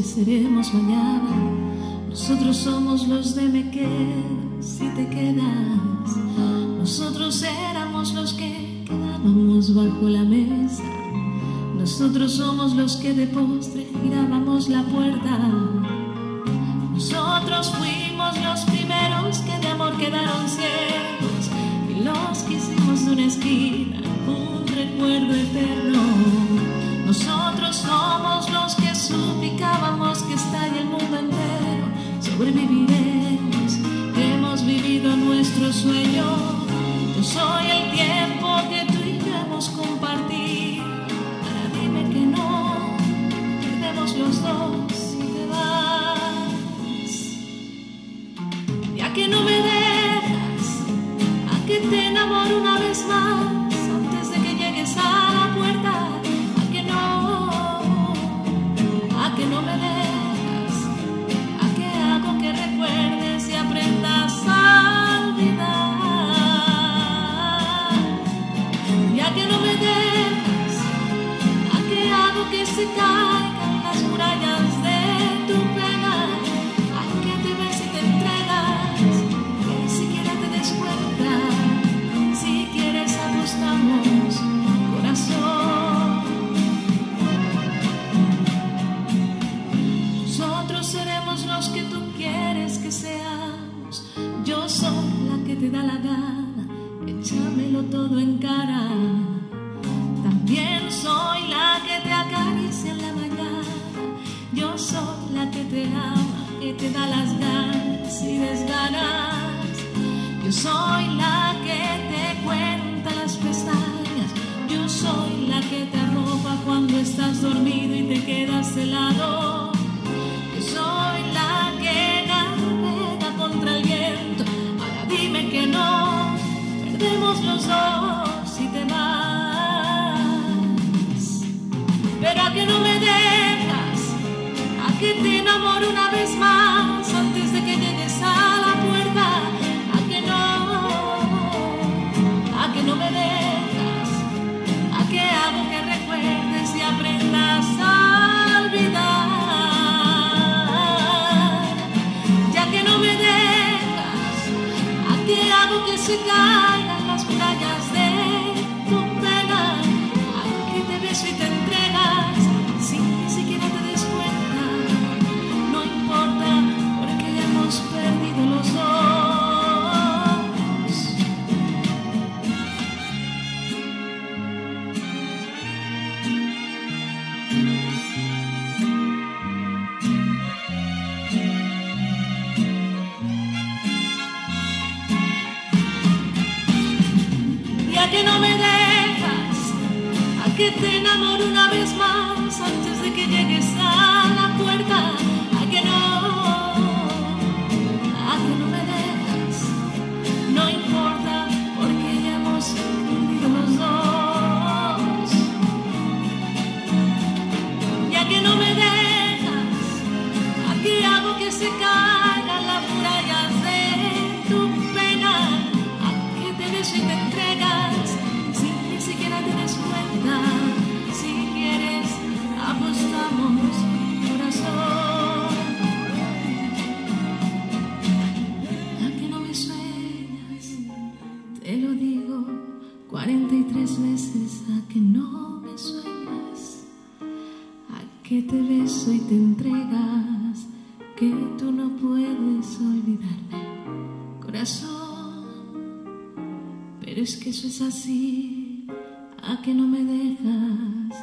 seremos mañana. Nosotros somos los de me si te quedas. Nosotros éramos los que quedábamos bajo la mesa. Nosotros somos los que de postre girábamos la puerta. Nosotros fuimos los primeros que de amor quedaron ciegos Would it be todo en cara. También soy la que te en la mañana. Yo soy la que te ama, que te da las ganas y desganas. Yo soy la que te cuenta las pestañas. Yo soy la que te arropa cuando estás dormido y te quedas helado. Yo soy la que navega contra el viento. Ahora dime que no, perdemos los dos que hago que se caigan que no me dejas, a que te enamoro una vez más antes de que llegues a la puerta. A que no, a que no me dejas, no importa porque ya hemos perdido los dos. Ya que no me dejas, aquí hago que se caigan que te beso y te entregas, que tú no puedes olvidarme, corazón. Pero es que eso es así, a que no me dejas,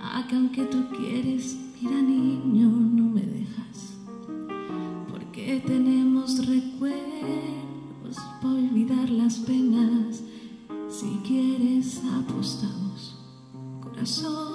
a que aunque tú quieres, mira niño, no me dejas. Porque tenemos recuerdos para olvidar las penas. Si quieres, apostamos, corazón.